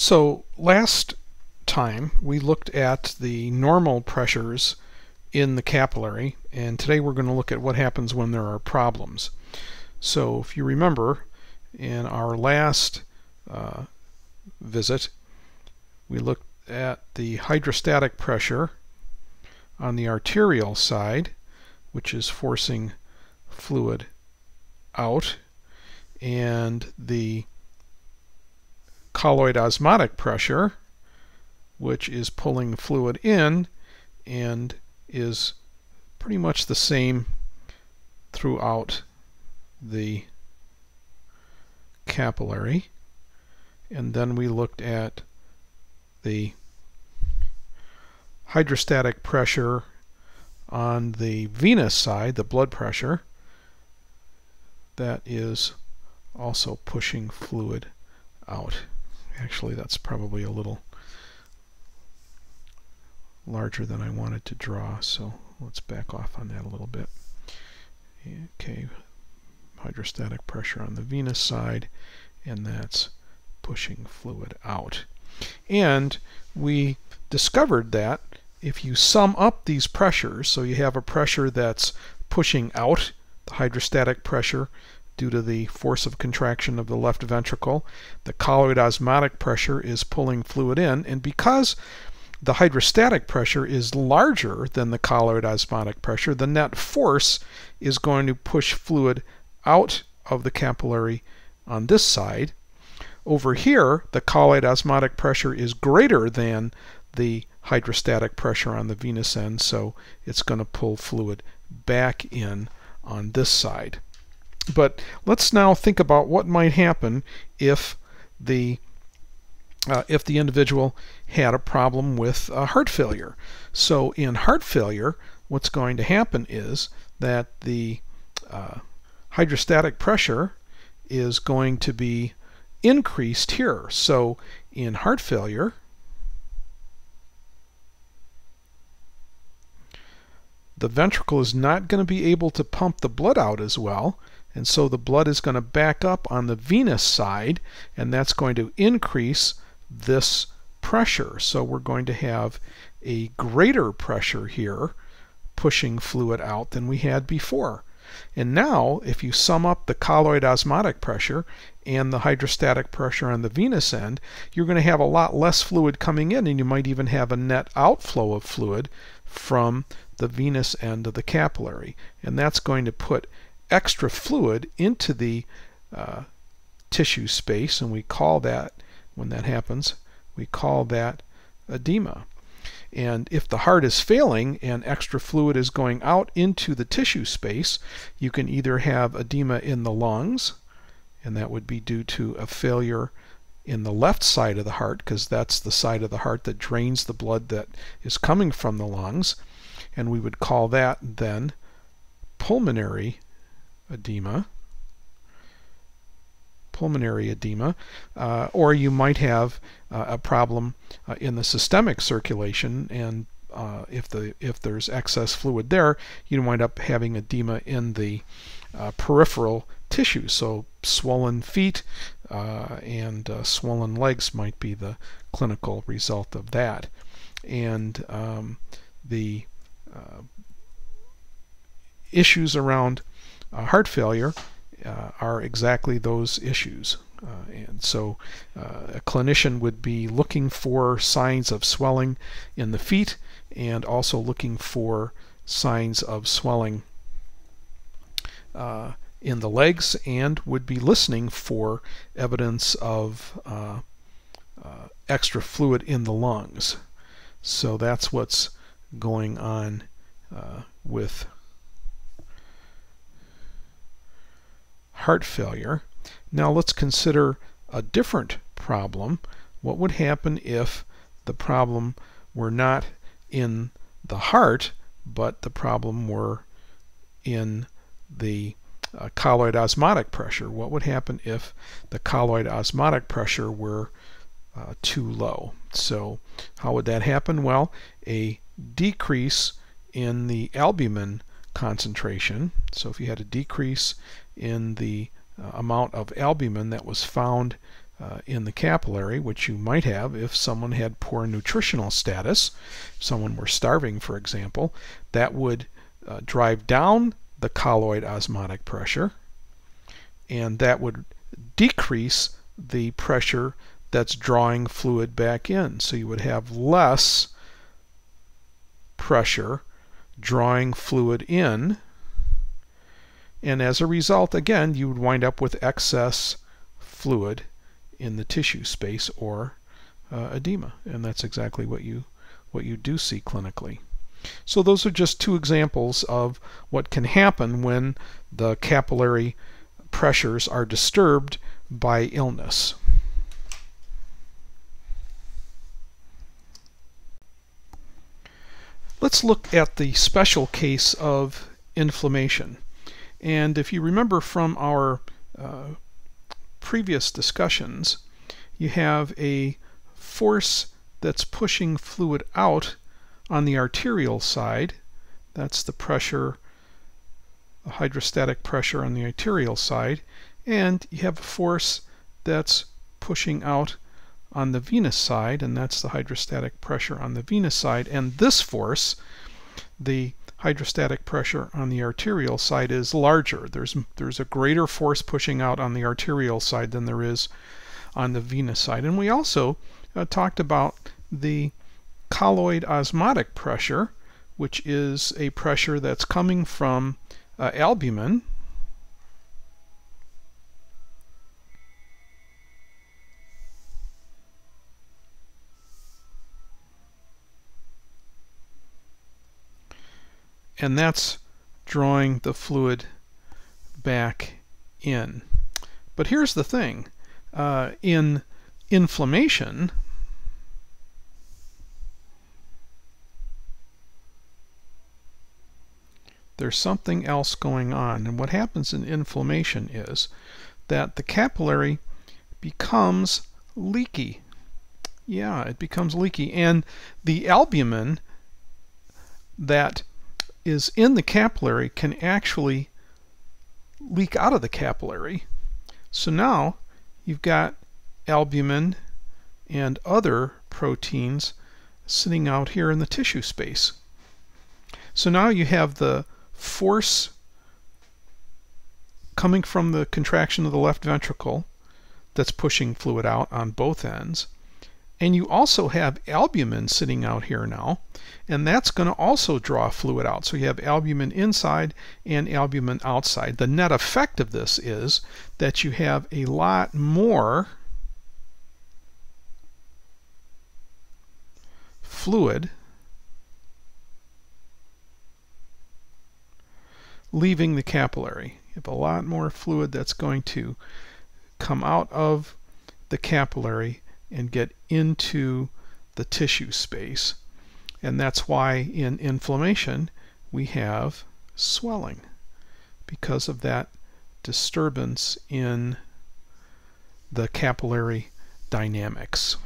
So last time we looked at the normal pressures in the capillary and today we're going to look at what happens when there are problems. So if you remember in our last uh, visit we looked at the hydrostatic pressure on the arterial side which is forcing fluid out and the colloid osmotic pressure, which is pulling fluid in and is pretty much the same throughout the capillary. And then we looked at the hydrostatic pressure on the venous side, the blood pressure, that is also pushing fluid out. Actually, that's probably a little larger than I wanted to draw, so let's back off on that a little bit. Okay, hydrostatic pressure on the venous side, and that's pushing fluid out. And we discovered that if you sum up these pressures, so you have a pressure that's pushing out, the hydrostatic pressure, due to the force of contraction of the left ventricle. The colloid osmotic pressure is pulling fluid in, and because the hydrostatic pressure is larger than the colloid osmotic pressure, the net force is going to push fluid out of the capillary on this side. Over here, the colloid osmotic pressure is greater than the hydrostatic pressure on the venous end, so it's going to pull fluid back in on this side. But let's now think about what might happen if the uh, if the individual had a problem with uh, heart failure. So in heart failure, what's going to happen is that the uh, hydrostatic pressure is going to be increased here. So in heart failure, the ventricle is not going to be able to pump the blood out as well and so the blood is going to back up on the venous side, and that's going to increase this pressure. So we're going to have a greater pressure here pushing fluid out than we had before. And now, if you sum up the colloid osmotic pressure and the hydrostatic pressure on the venous end, you're going to have a lot less fluid coming in, and you might even have a net outflow of fluid from the venous end of the capillary. And that's going to put extra fluid into the uh, tissue space, and we call that, when that happens, we call that edema. And if the heart is failing and extra fluid is going out into the tissue space, you can either have edema in the lungs, and that would be due to a failure in the left side of the heart, because that's the side of the heart that drains the blood that is coming from the lungs. And we would call that then pulmonary edema, pulmonary edema, uh, or you might have uh, a problem uh, in the systemic circulation and uh, if the if there's excess fluid there, you wind up having edema in the uh, peripheral tissue. So swollen feet uh, and swollen legs might be the clinical result of that. And um, the issues around uh, heart failure uh, are exactly those issues. Uh, and so uh, a clinician would be looking for signs of swelling in the feet and also looking for signs of swelling uh, in the legs and would be listening for evidence of uh, extra fluid in the lungs. So that's what's going on with heart failure. Now let's consider a different problem. What would happen if the problem were not in the heart, but the problem were in the uh, colloid osmotic pressure? What would happen if the colloid osmotic pressure were uh, too low? So how would that happen? Well, a decrease in the albumin concentration. So if you had a decrease in the uh, amount of albumin that was found uh, in the capillary, which you might have if someone had poor nutritional status, someone were starving, for example, that would uh, drive down the colloid osmotic pressure, and that would decrease the pressure that's drawing fluid back in. So you would have less pressure drawing fluid in, and as a result, again, you would wind up with excess fluid in the tissue space or uh, edema, and that's exactly what you what you do see clinically. So those are just two examples of what can happen when the capillary pressures are disturbed by illness. Let's look at the special case of inflammation. And if you remember from our uh, previous discussions, you have a force that's pushing fluid out on the arterial side. That's the pressure, the hydrostatic pressure on the arterial side. And you have a force that's pushing out on the venous side, and that's the hydrostatic pressure on the venous side. And this force, the hydrostatic pressure on the arterial side is larger. There's, there's a greater force pushing out on the arterial side than there is on the venous side. And we also uh, talked about the colloid osmotic pressure, which is a pressure that's coming from uh, albumin, and that's drawing the fluid back in. But here's the thing. Uh, in inflammation, there's something else going on. And what happens in inflammation is that the capillary becomes leaky. Yeah, it becomes leaky. And the albumin that is in the capillary can actually leak out of the capillary. So now you've got albumin and other proteins sitting out here in the tissue space. So now you have the force coming from the contraction of the left ventricle that's pushing fluid out on both ends. And you also have albumin sitting out here now, and that's going to also draw fluid out. So you have albumin inside and albumin outside. The net effect of this is that you have a lot more fluid leaving the capillary. You have a lot more fluid that's going to come out of the capillary and get into the tissue space. And that's why in inflammation we have swelling because of that disturbance in the capillary dynamics.